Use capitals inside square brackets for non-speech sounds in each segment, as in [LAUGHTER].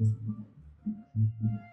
Thank you.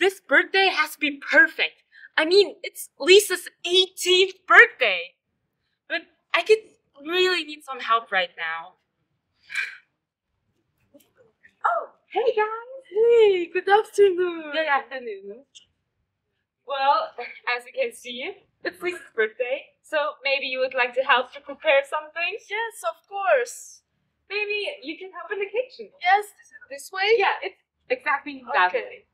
This birthday has to be perfect. I mean, it's Lisa's 18th birthday. But I could really need some help right now. [GASPS] Oh, hey guys. Hey, good afternoon. Good afternoon. Well, as you can see, it's Lisa's birthday, so maybe you would like to help to prepare something? Yes, of course. Maybe you can help in the kitchen. Yes, this way? Yeah, it's exactly that Okay. way.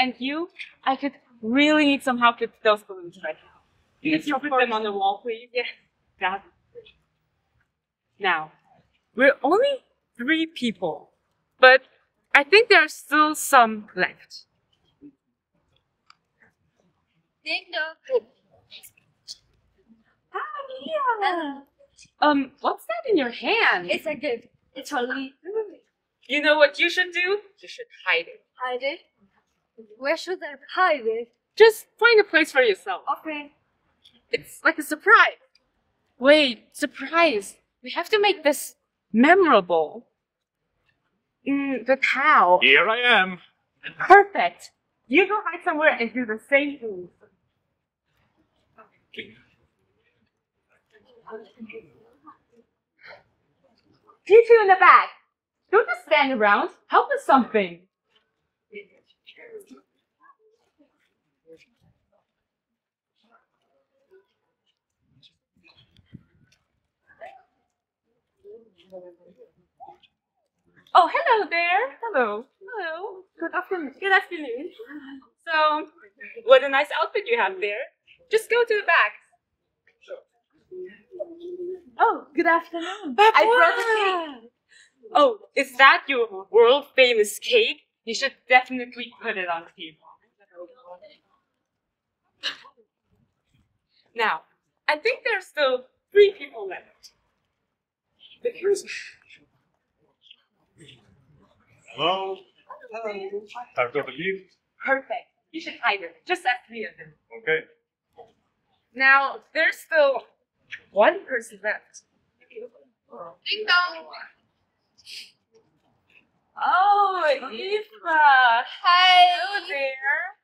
And you, I could really need some help with those balloons right now. Yes, Can you put course. them on the wall, please? Yes. That. Now, we're only three people, but I think there are still some left. Ding dong. Hi, Um, what's that in your hand? It's a gift. It's for Lee. you know what you should do? You should hide it. Hide it. Where should I hide it? Just find a place for yourself. Okay. It's like a surprise. Wait, surprise. We have to make this memorable. Mm, but how? Here I am. Perfect. You go hide somewhere and do the same thing. You two in the back. Don't just stand around. Help with something. Oh, hello there. Hello. Hello. Good afternoon. Good afternoon. So, what a nice outfit you have there. Just go to the back. Oh, good afternoon. I brought the cake. Oh, is that your world famous cake? You should definitely put it on the table. Now, I think there's still three people left. But here's Hello. I've got a gift. perfect. You should hide it. Just as three of them. Okay. Now, there's still one person left. Ding dong. Oh, Eva. Hi. Hello there.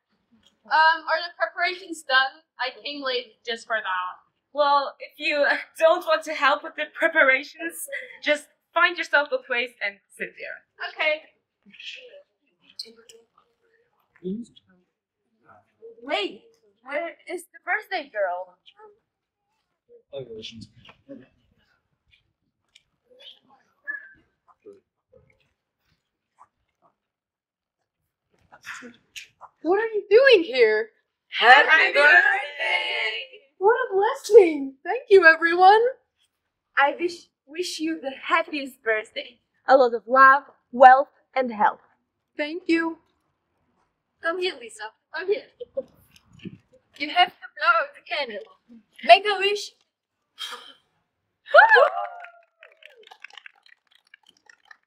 Um, are the preparations done? I came late just for that. Well, if you [LAUGHS] don't want to help with the preparations, just find yourself a place and sit there. Okay. Wait, where is the birthday girl? What are you doing here? Happy What a blessing! Thank you, everyone. I wish wish you the happiest birthday. A lot of love, wealth, and health. Thank you. Come here, Lisa. Come here. You have to blow out the candle. Make a wish.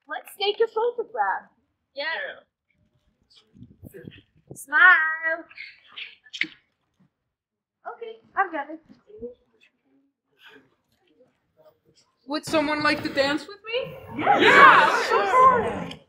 Let's take a photograph. Yeah. Smile. Okay, I've got it. Would someone like to dance with me? Yeah, sure.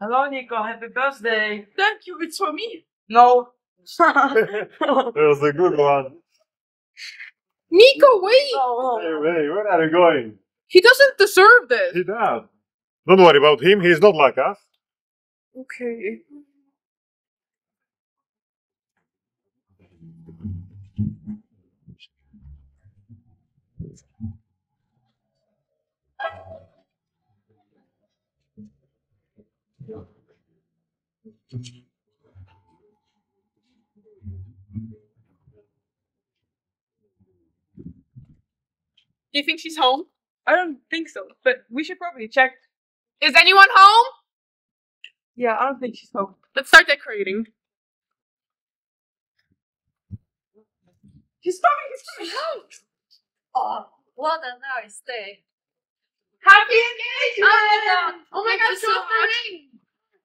Hello, Nico. Happy birthday. Thank you. It's for me. No. [LAUGHS] [LAUGHS] it was a good one. Nico, wait! Oh, oh, oh, Hey, hey, where are you going? He doesn't deserve this. He does. Don't worry about him. He's not like us. Okay. Do you think she's home? I don't think so, but we should probably check. Is anyone home? Yeah, I don't think she's home. Let's start decorating. He's coming. He's coming. Oh, what a nice day. Happy engagement! Oh, Oh my god, you so so much.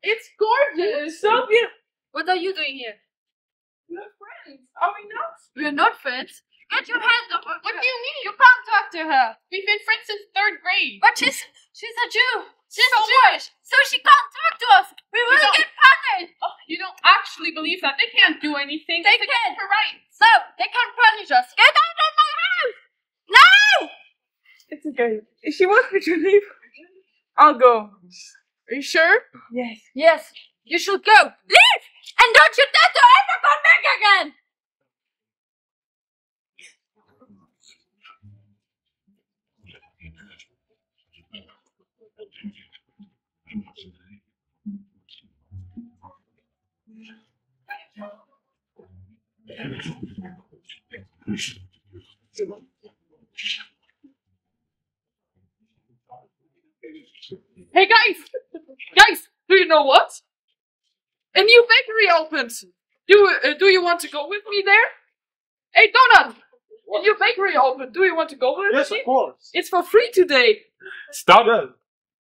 It's gorgeous. So beautiful. What are you doing here? We're friends. Are we not? We're not friends. Get your hands off her. What do you mean? You can't talk to her. We've been friends since third grade. But she's she's a Jew. She's So Jewish, so she can't talk to us. We will don't- get punished. Oh, you don't actually believe that. They can't do anything. They It's can. against her rights. No, they can't punish us. Get out of my house! No! It's okay. If she wants me to leave, I'll go. Are you sure? Yes. Yes, you should go. Leave! And don't you dare to ever come back again! Hey guys! Guys, do you know what? A new bakery opened. Do uh, do you want to go with me there? Hey Donut! A new bakery opened. Do you want to go with Yes, me? of course. It's for free today. Stop it.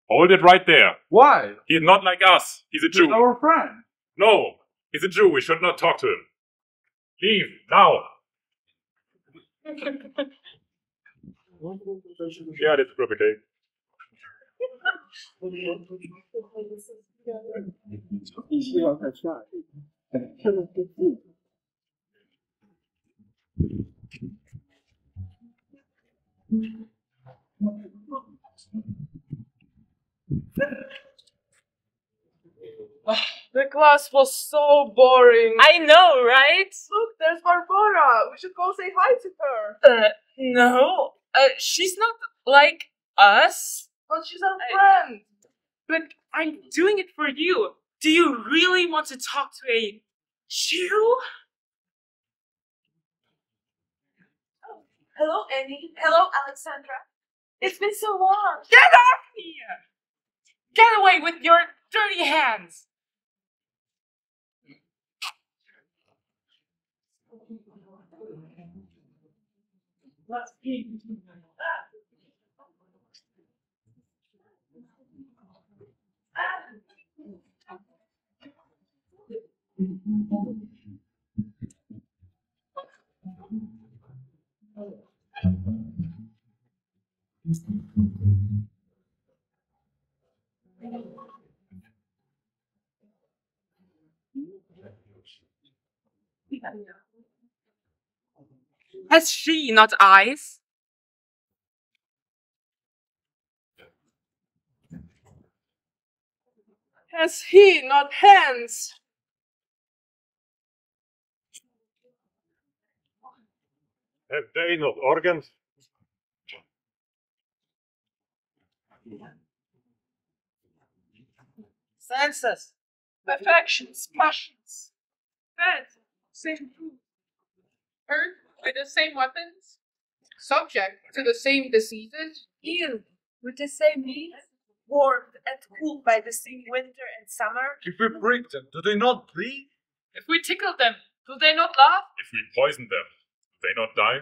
Hold it right there. Why? He's not like us. He's a He's Jew. our friend. No, he's a Jew. We should not talk to him. Leave now. Yeah, that's perfect. eh? [LAUGHS] [SIGHS] The class was so boring. I know, right? Look, there's Barbara. We should go say hi to her. Uh, no. Uh, she's not like us. But she's our I- friend. But I'm doing it for you. Do you really want to talk to a Jew? Hello, Annie. Hello, Alexandra. It's been so long. Get off here! Get away with your dirty hands! Yeah. Has she not eyes? Has he not hands? Have they not organs? Senses. Affections, passions. Fed, same food. Hurt by the same weapons. Subject to the same diseases. You, with the same heat, warmed and cooled by the same winter and summer. If we prick them, do they not bleed? If we tickle them, do they not laugh? If we poison them, do they not die?